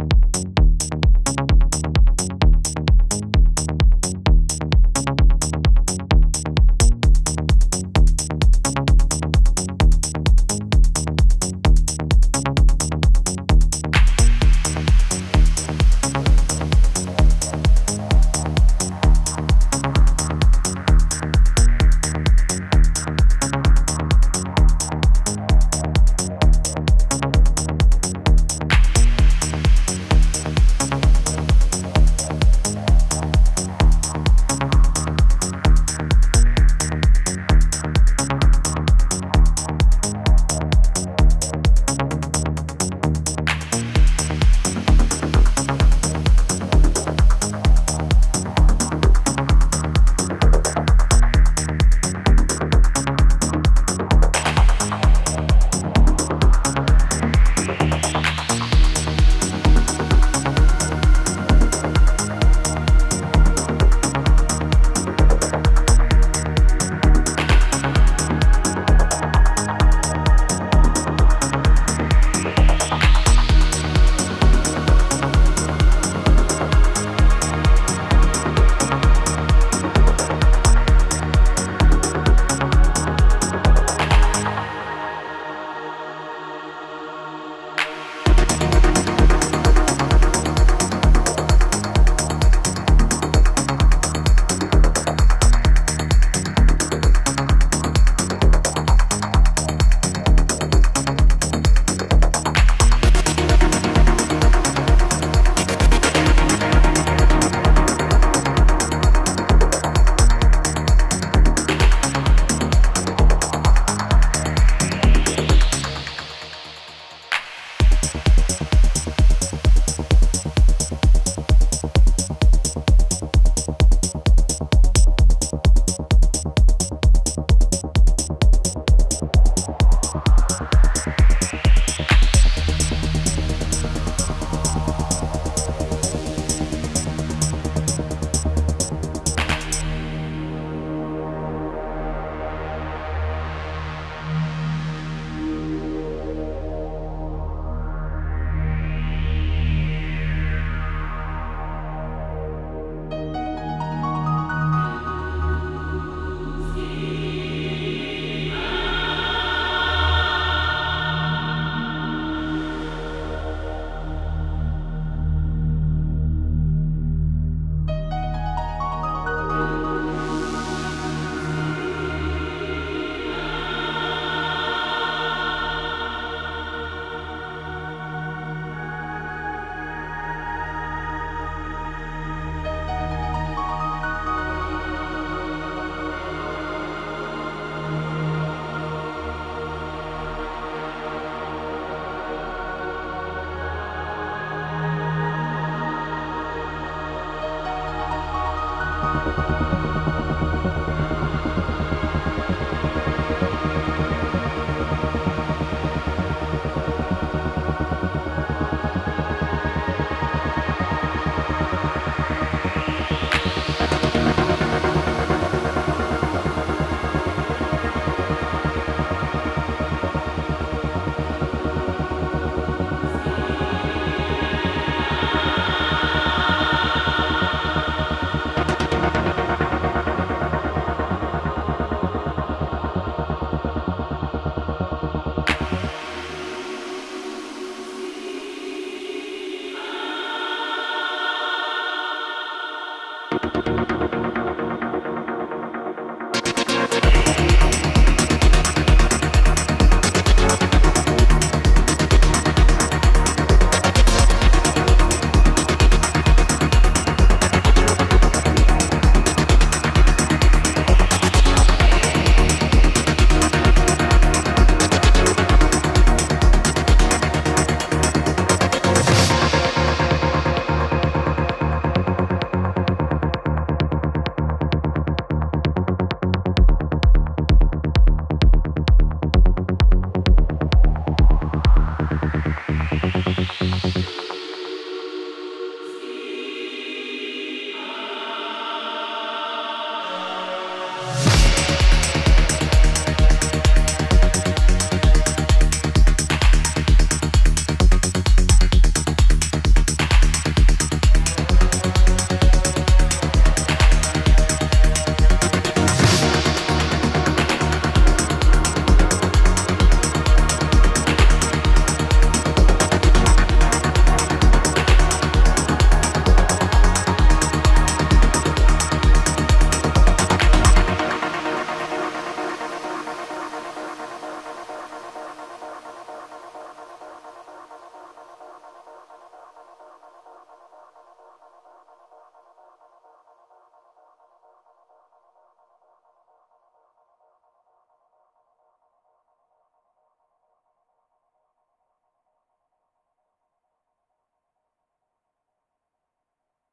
you